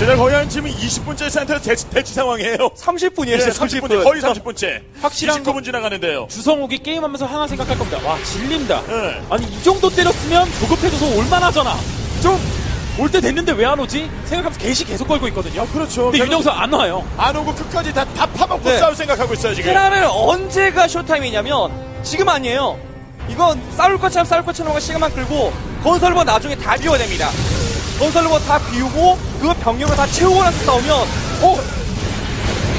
제가 거의 한 지금 20분째 센터 대치, 대치 상황이에요. 30분이에요, 예, 30분. 30분. 거의 30분째. 확실한 29분 지나가는데요. 주성욱이 게임하면서 하나 생각할 겁니다. 와 질린다. 네. 아니 이 정도 때렸으면 조급해져서 올만하잖아. 좀 올 때 됐는데 왜 안 오지? 생각하면서 개시 계속 걸고 있거든요. 그렇죠. 근데 윤영석 안 와요. 안 오고 끝까지 다, 다 파먹고 네. 싸울 생각하고 있어요, 지금. 테라는 언제가 쇼타임이냐면 지금 아니에요. 이건 싸울 것처럼 싸울 것처럼 시간만 끌고 건설로버 나중에 다 비워야 됩니다. 건설로버 다 비우고 그 병력을 다 채우고 나서 싸우면 어?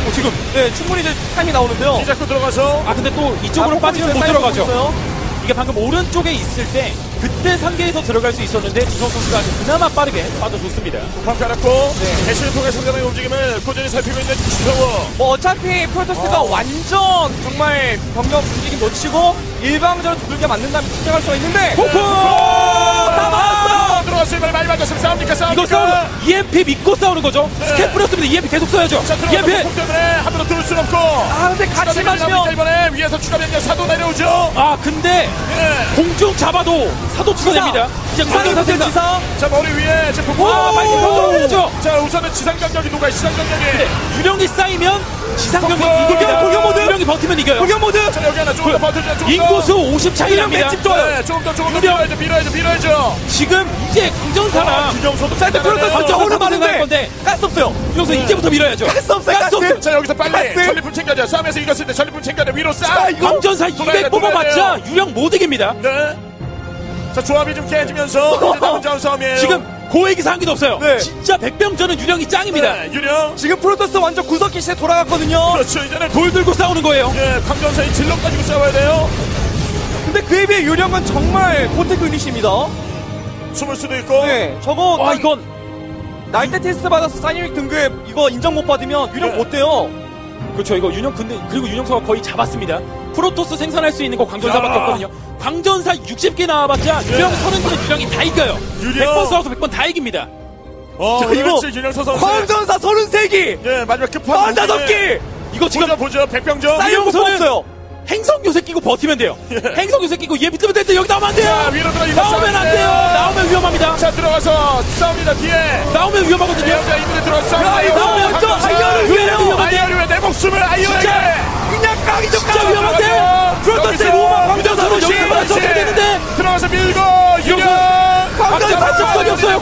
어, 지금 네 충분히 이제 타임이 나오는데요. 뒤잡고 들어가서 아 근데 또 이쪽으로 아, 빠지면 못 들어가죠. 이게 방금 오른쪽에 있을 때 그때 상계에서 들어갈 수 있었는데 주성 선수가 그나마 빠르게 빠져줬습니다. 방 깔았고 네. 대신을 통해 상대방의 움직임을 꾸준히 살피고 있는 주성호. 뭐 어차피 프로토스가 어. 완전 정말 병력 움직임 놓치고 일방적으로 두들겨 맞는다면 긴장할 수가 있는데! 다 맞았 어! 이번에 많이 맞았으면 싸웁니까? 싸웁니까? 이거 싸우는 EMP 믿고 싸우는 거죠. 네. 스캡 뿌렸습니다. EMP 계속 써야죠. 자, EMP. 폭풍 때문에 함부로 뚫을 순 없고. 아 근데 같이 맞으면 이번에 위에서 추가 병력 사도 내려오죠. 아 근데 예. 공중 잡아도 사도 추가됩니다. 이제 광전사 생각. 지사 자, 머리 위에 지금 폭풍. 와 빨리 던져야죠. 자, 우선은 지상 병력이 누가 지상 병력이. 네, 유령이 쌓이면 지상병력 폭풍! 이깁니다. 돌격 모드! 유령이 버티면 이겨요. 공격 모드 자, 여기 하나 조금 더 버텨줘. 조금 더. 인구수 50 차이 납니다. 네, 조금 더, 조금 더 유령. 밀어야죠, 밀어야죠, 밀어야죠. 지금 이제 프로토스 아, 저거는 사도 많은데 들어갈 건데. 가스 없어요 유령선 이제부터 밀어야죠. 가스 없어요 가스 자, 여기서 빨리 가스! 전리품 챙겨줘. 싸움에서 이겼을 때 전리품 챙겨줘. 위로 자, 싸. 강전사 돌아야 200 돼, 뽑아봤자 유령 못 이깁니다. 네. 자, 조합이 좀 깨지면서 남은 자원 싸움이에요. 지금 고액이 상기도 없어요. 네. 진짜 백병전은 유령이 짱입니다. 네, 유령. 지금 프로토스 완전 구석기 시대 돌아갔거든요 그렇죠. 이제는 돌 들고 싸우는 거예요. 예, 광전사의 질럿 가지고 싸워야 돼요. 근데 그에 비해 유령은 정말 고테크 유닛입니다 숨을 수도 있고. 네 저거 와 난 이건 날때 테스트 받아서 사이닉 등급 이거 인정 못 받으면 유령 네. 못 돼요 그렇죠. 이거 윤영 근데 그리고 윤영서가 거의 잡았습니다. 프로토스 생산할 수 있는 거 광전사밖에 야. 없거든요. 광전사 60개 나와봤자 유령 30개 유령이 다 이겨요. 유령. 100번 싸워서 100번 다 이깁니다. 어, 자, 이거. 유령 서서. 광전사 33기 예, 마지막 급한. 45기 이거 지금 보죠, 보죠. 사이언 유령선은 없어요 행성 요새 끼고 버티면 돼요. 행성 요새 끼고 예비 뜨면 되는데 여기 나오면 안 돼요. 자, 위로 들어, 나오면 안. 돼요. 나오면 위험합니다. 자, 들어가서 싸웁니다. 뒤에. 나오면 위험하거든요. 이분에 들어서 야, 이거 싸워요. 먼저 광전사. 아이언을 위해요. 위험한데. 아이언을 왜내 목숨을 아이언에게. 그냥 깡이죠 진짜 깡 위험한데. 프로토스 로마 광전사로 여기서 맞춰야 되는데. 들어가서 밀고 유령. 광전사 아, 적이 없어요.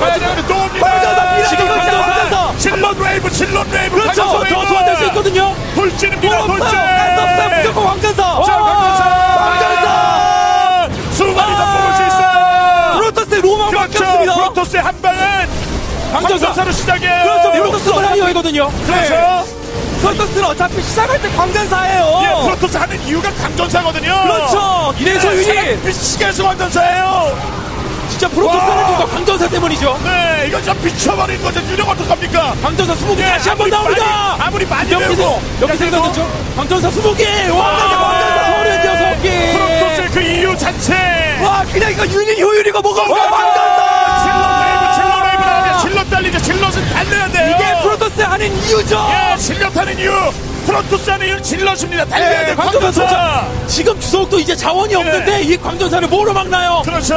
프로토스의 한 방은 광전사. 광전사로 시작해요. 그렇죠. 프로토스 플라이어이거든요. 그렇죠. 프로토스는 어차피 시작할 때 광전사예요 예, 프로토스 하는 이유가 강전사거든요. 그렇죠 이래서 유닛 미치게서 강전사예요. 진짜 프로토스 와. 하는 이유가 광전사 때문이죠. 네, 이거 좀 미쳐버린 거죠. 유령 어떡합니까? 광전사 20개 예, 다시 한번 아무리 나옵니다. 많이, 아무리 많이 배우고 생각했죠. 광전사 20개. 와, 광전사. 36개. 프로토스의 그 이유 자체. 와 그냥 이거 유닛 효율이가 뭐가 없어 나오면 질러 달리죠. 질럿은 달려야 돼요. 이게 프로토스 하는 이유죠 예, 질럿 하는 이유. 프로토스 하는 이유 질럿입니다. 달려야 예, 돼요. 광전사. 지금 주석도 이제 자원이 없는데 이 광전사를 뭐로 막나요? 그렇죠.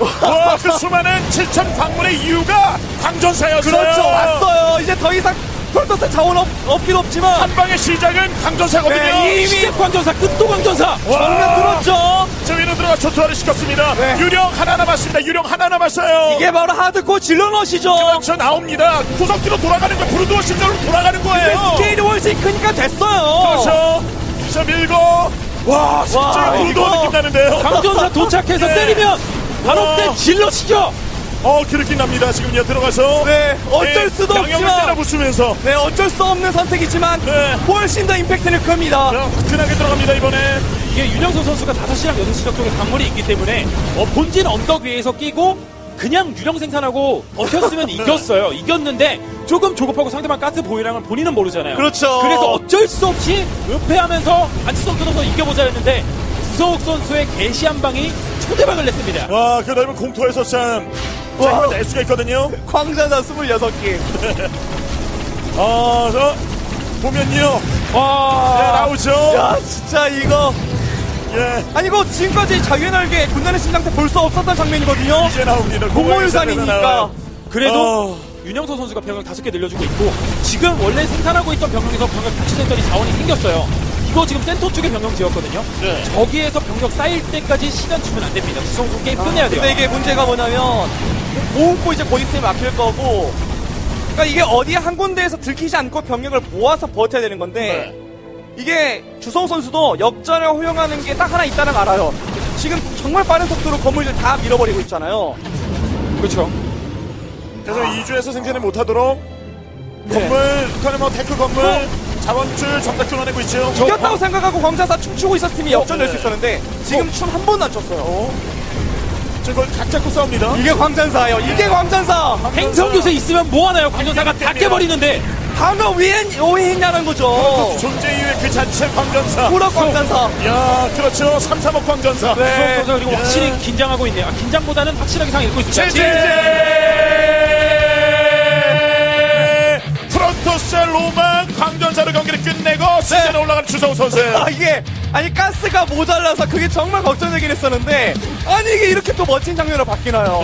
와, 그 수많은 7천 광물의 이유가 광전사였어요. 그렇죠 왔어요 이제 더 이상 프로토스 자원 없, 없긴 없지만 한 방의 시작은 광전사거든요. 네, 이미- 광전사, 끝도 광전사. 정면 들었죠 저 위로 들어가 초토화를 시켰습니다. 네. 유령 하나 남았습니다. 유령 하나 남았어요. 이게 바로 하드코어 질러넛이죠 저 나옵니다. 구석기로 돌아가는 거 브루드워 신전으로 돌아가는 거예요. 스케일이 훨씬 크니까 됐어요 그렇죠. 저 밀고 와 진짜 와, 브루드워. 느낌 나는데요. 광전사 도착해서 네. 때리면 바로 와. 때 질러치죠. 어그 느낌 납니다. 지금요 들어가서 네 어쩔 예, 수도 양념을 없지만 때려 부수면서 네 어쩔 수 없는 선택이지만 네. 훨씬 더 임팩트는 큽니다 화끈하게 들어갑니다 이번에. 이게 윤영선 선수가 5시랑 6시 쪽에 광물이 있기 때문에 어, 본진 언덕 위에서 끼고 그냥 유령 생산하고 버텼으면 이겼어요. 이겼는데 조금 조급하고 상대방 가스 보유량을 본인은 모르잖아요. 그렇죠. 그래서 어쩔 수 없이 은폐하면서 안치성 끊어서 이겨보자 했는데 구서욱 선수의 개시 한 방이 초대박을 냈습니다. 와 그 넓은 공터에서 참 와. 낼 수가 있거든요. 광전사 26개 아저 보면요 와, 예, 나오죠. 야 진짜 이거 예 아니 이거 지금까지 자유의 날개 군단의 심장태 볼 수 없었던 장면이거든요 이제 나옵니다. 공허유산이니까 그래도 어. 윤영서 선수가 병력 다섯 개 늘려주고 있고 지금 원래 생산하고 있던 병력에서 병력 교체됐더니 자원이 생겼어요. 이거 지금 센터 쪽에 병력 지었거든요. 네. 저기에서 병력 쌓일 때까지 시간 주면 안 됩니다. 주성수 게임 끝내야 돼요. 근데 이게 문제가 뭐냐면 모으고 이제 곧 있으면 막힐 거고 그러니까 이게 어디 한 군데에서 들키지 않고 병력을 모아서 버텨야 되는 건데 네. 이게 주성 선수도 역전을 허용하는 게 딱 하나 있다는 걸 알아요. 지금 정말 빠른 속도로 건물들 다 밀어버리고 있잖아요. 그렇죠. 그래서 2주에서 생산을 못하도록 네. 건물, 그러니까 뭐 테크 건물, 자원줄 다 끊어내고 있죠. 저- 이겼다고 생각하고 광자사 춤추고 있었을 팀이 역전 낼수 네. 있었는데 지금 춤 한 번도 안 췄어요. 지금 거의 각 잡고 싸웁니다. 이게 광전사예요. 이게 광전사. 행성 요새 있으면 뭐 하나요? 광전사가 다 깨버리는데 방금 왜, 왜 했냐는 거죠. 존재 이후에 그 자체 광전사. 불어 광전사. 야, 그렇죠. 3, 3억 광전사. 네. 그리고 예. 확실히 긴장하고 있네요. 아, 긴장보다는 확실하게 상황 읽고 있습니다. 제제 로만 광전사로 경기를 끝내고 시즌에 올라간 주성우 선수. 아 이게 아니 가스가 모자라서 그게 정말 걱정되긴 했었는데 아니 이게 이렇게 또 멋진 장면으로 바뀌나요?